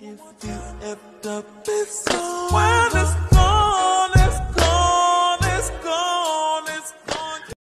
If you effed up it's so